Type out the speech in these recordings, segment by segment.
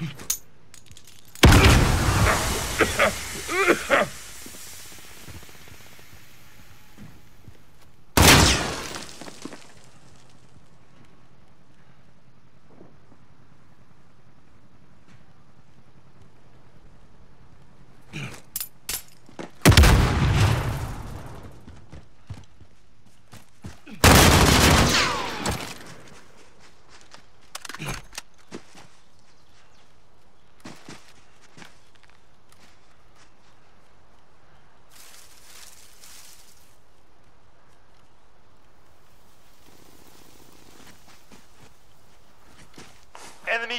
Enemy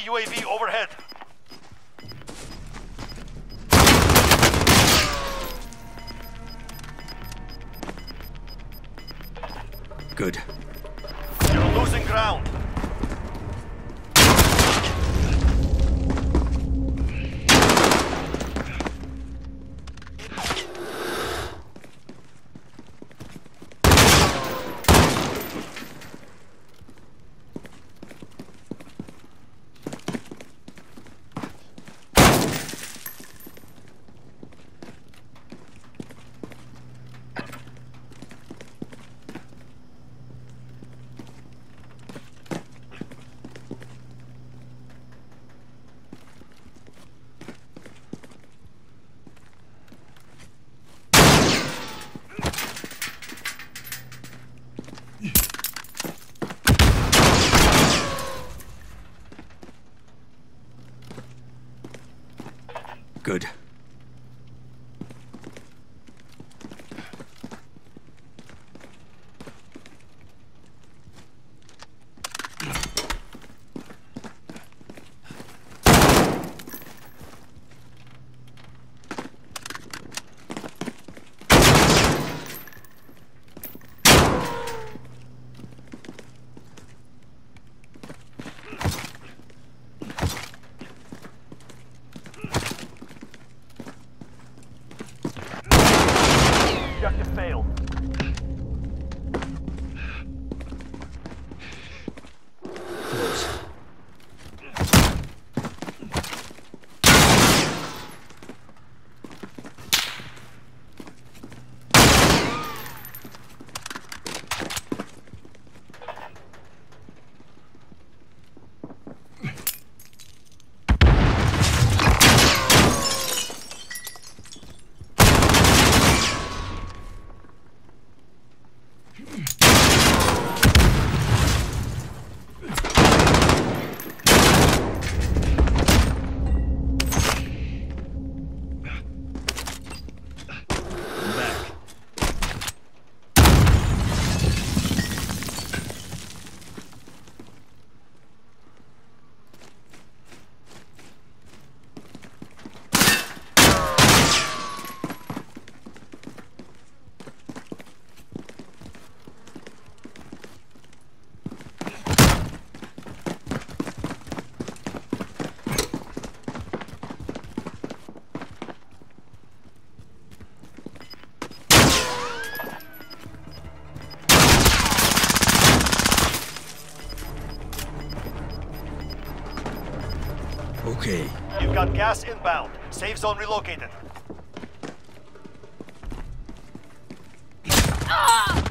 UAV overhead. Good. You're losing ground. Good. Okay. You've got gas inbound. Safe zone relocated. Ah!